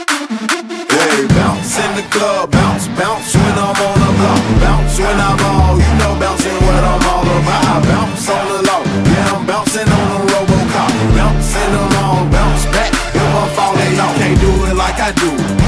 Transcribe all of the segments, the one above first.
Hey, bounce in the club, bounce, bounce when I'm on the block, bounce when I ball, you know bouncing what I'm all about. I bounce on the low, yeah I'm bouncing on a RoboCop, bouncing them all, bounce back if I'm falling off. Can't do it like I do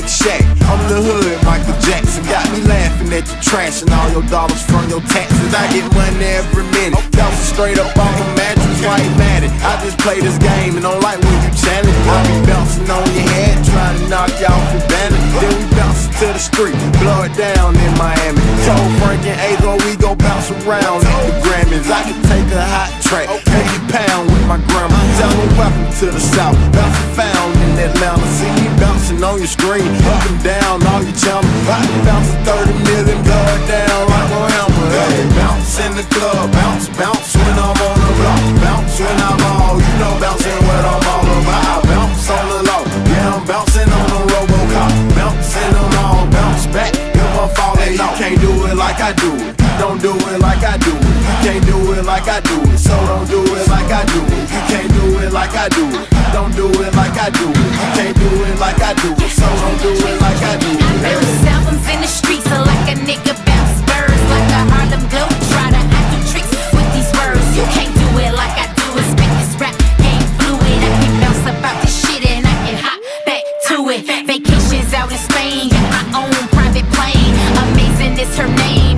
like Shaq. I'm the hood, Michael Jackson. Got me laughing at your trash and all your dollars from your taxes. I get money every minute. Bouncing straight up off a mattress, white matted. I just play this game and don't like when you challenge. I be bouncing on your head, trying to knock you off your bandit. Then we bounce to the street, blow it down in Miami. Told Frank and Azo we go bounce around at the Grammys. I can take a hot track, 80 pound with my grandma. Tell them welcome to the South, bouncing found in Atlanta. See me bouncing on your screen, up and down, all your can bounce 30 million, blow it down like a hammer. Hey, bounce in the club, bounce, bounce when I'm on the block, bounce when I'm all, you know bouncing what I'm all about. Bounce on the low, yeah I'm bouncing on the RoboCop, bouncing them all, bounce back if I'm falling off. Can't do it like I do it, don't do it like I do it. You can't do it like I do it, so don't do it like I do it. You can't do it like I do it, don't do it like I do it. Can't do it like I do it, so don't do it like I do it. Bounce albums in the streets are like a nigga bounce birds like a Harlem Globetrotter. I do tricks with these words. You can't do it like I do it. Spit this rap game fluid. I can bounce about this shit and I can hop back to it. Vacations out in Spain, got my own private plane. Amazing is her name.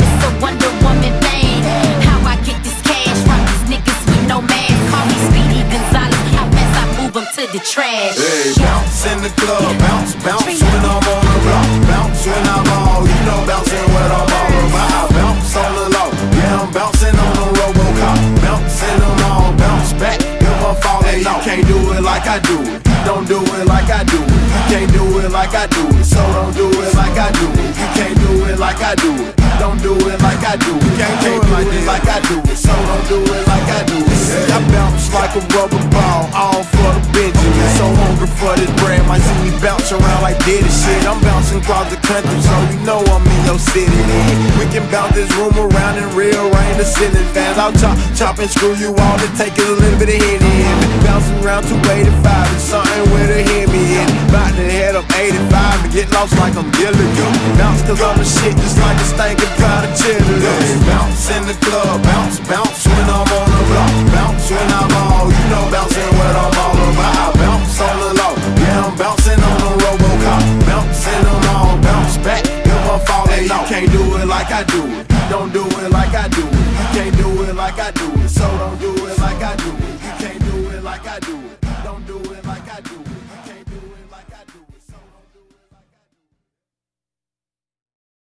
The trash. Hey, bounce in the club, bounce, bounce when I'm on the block, bounce when I'm all, you know bouncing what I'm all about. I bounce on the low, yeah I'm bouncing on the RoboCop, bouncing them all, bounce back if I'm falling off. You can't do it like I do it, don't do it like I do it. You can't do it like I do it, so don't do it like I do it. You can't do it like I do it, don't do it like I do it. You can't do it like I do it, so don't do it like I do it. I bounce like a rubber Across the country, so you know I'm in your city. We can bounce this room around and rearrange the ceiling fans. I'll chop, chop and screw you all. to take a little bit of hit in. Bouncing around 285 and something with a hit me in. About to head up 85 and get lost like I'm Gilligan. Bounce cause I'm the shit just like a stinking crowd of cheerleaders. Bounce in the club, bounce, bounce when I'm on the like I do it, don't do it